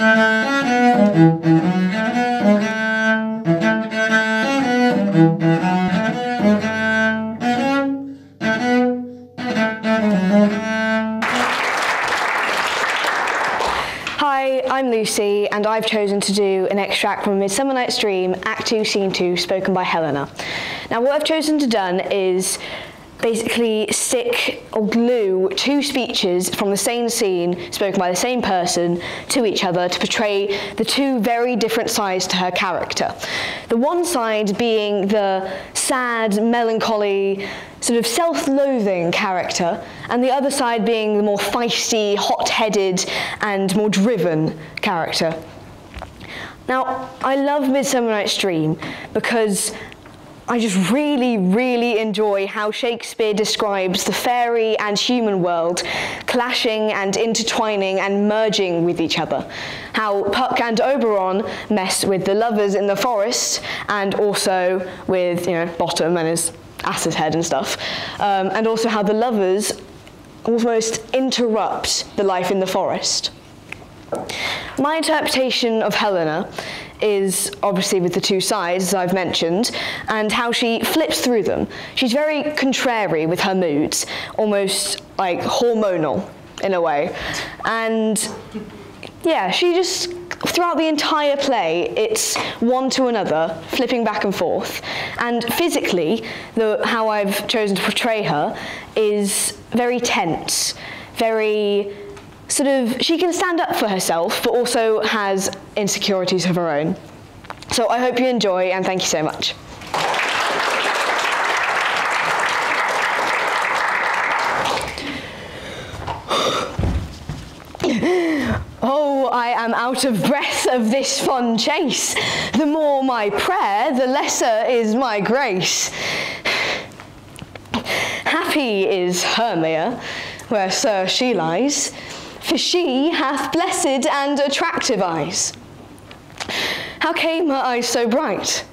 Hi, I'm Lucy, and I've chosen to do an extract from Midsummer Night's Dream, Act 2, Scene 2, spoken by Helena. Now, what I've chosen to done is basically stick or glue two speeches from the same scene spoken by the same person to each other to portray the two very different sides to her character. The one side being the sad, melancholy, sort of self-loathing character, and the other side being the more feisty, hot-headed, and more driven character. Now, I love Midsummer Night's Dream because I just really, really enjoy how Shakespeare describes the fairy and human world clashing and intertwining and merging with each other. How Puck and Oberon mess with the lovers in the forest and also with, you know, Bottom and his ass's head and stuff. Um, and also how the lovers almost interrupt the life in the forest. My interpretation of Helena is obviously with the two sides, as I've mentioned, and how she flips through them. She's very contrary with her moods, almost like hormonal in a way. And yeah, she just, throughout the entire play, it's one to another, flipping back and forth. And physically, the, how I've chosen to portray her is very tense, very sort of, she can stand up for herself, but also has insecurities of her own. So I hope you enjoy, and thank you so much. Oh, I am out of breath of this fond chase. The more my prayer, the lesser is my grace. Happy is Hermia, where Sir she lies, for she hath blessed and attractive eyes. How came her eyes so bright?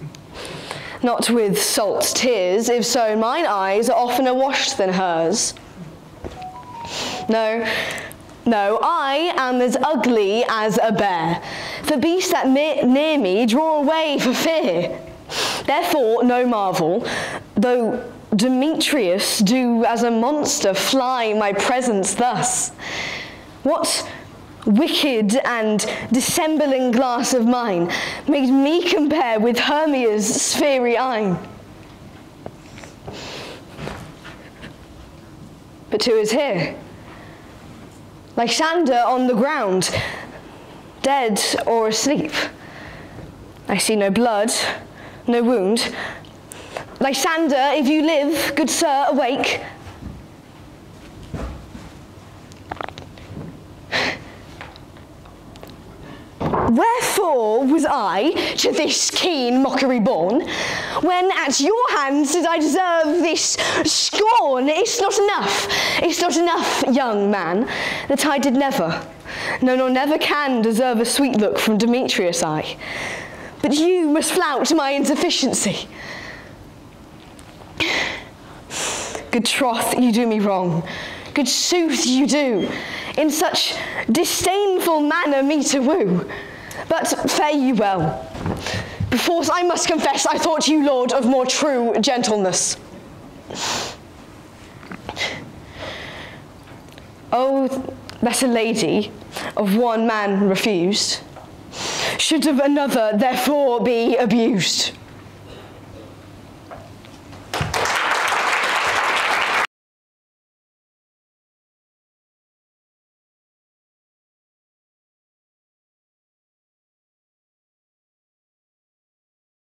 Not with salt tears, if so, mine eyes are oftener washed than hers. No, no, I am as ugly as a bear. For beasts that near me draw away for fear. Therefore, no marvel, though Demetrius do as a monster fly my presence thus. What wicked and dissembling glass of mine made me compare with Hermia's sphery eye? But who is here? Lysander on the ground, dead or asleep. I see no blood, no wound. Lysander, if you live, good sir, awake. Wherefore was I to this keen mockery born, when at your hands did I deserve this scorn? It's not enough, it's not enough, young man, that I did never, no, nor never can deserve a sweet look from Demetrius I. But you must flout my insufficiency. Good troth, you do me wrong. Good sooth, you do. In such disdainful manner me to woo. But fare you well. Before I must confess, I thought you lord of more true gentleness. Oh, that a lady of one man refused should of another therefore be abused.